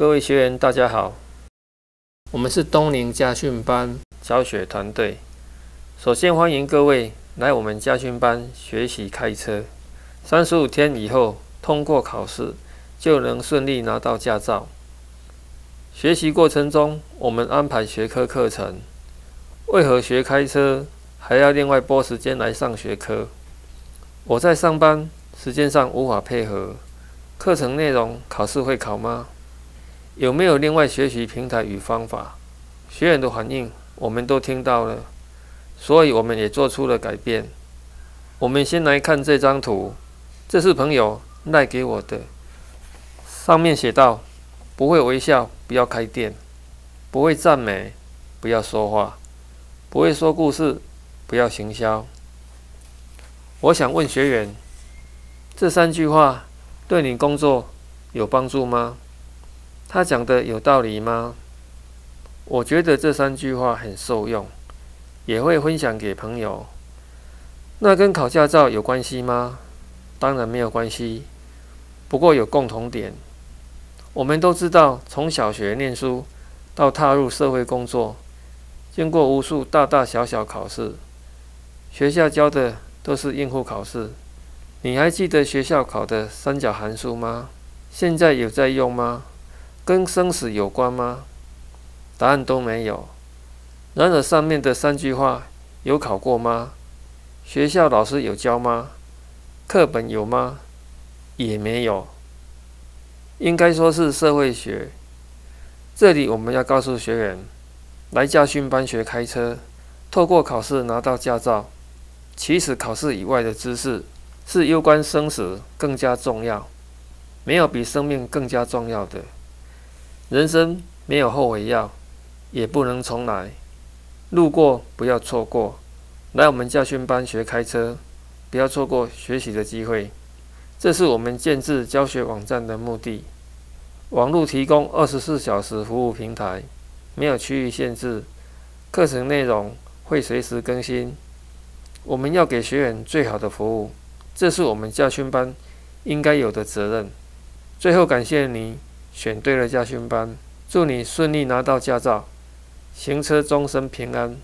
各位学员，大家好，我们是东宁家训班教学团队。首先欢迎各位来我们家训班学习开车。三十五天以后通过考试，就能顺利拿到驾照。学习过程中，我们安排学科课程。为何学开车还要另外拨时间来上学科？我在上班，时间上无法配合。课程内容考试会考吗？有没有另外学习平台与方法？学员的反应我们都听到了，所以我们也做出了改变。我们先来看这张图，这是朋友赖给我的，上面写道：不会微笑不要开店，不会赞美不要说话，不会说故事不要行销。我想问学员，这三句话对你工作有帮助吗？他讲的有道理吗？我觉得这三句话很受用，也会分享给朋友。那跟考驾照有关系吗？当然没有关系，不过有共同点。我们都知道，从小学念书到踏入社会工作，经过无数大大小小考试，学校教的都是应付考试。你还记得学校考的三角函数吗？现在有在用吗？跟生死有关吗？答案都没有。然而上面的三句话有考过吗？学校老师有教吗？课本有吗？也没有。应该说是社会学。这里我们要告诉学员，来驾训班学开车，透过考试拿到驾照。其实考试以外的知识是攸关生死更加重要，没有比生命更加重要的。人生没有后悔药，也不能重来。路过不要错过，来我们教训班学开车，不要错过学习的机会。这是我们建制教学网站的目的。网络提供二十四小时服务平台，没有区域限制，课程内容会随时更新。我们要给学员最好的服务，这是我们教训班应该有的责任。最后，感谢你。选对了驾训班，祝你顺利拿到驾照，行车终身平安。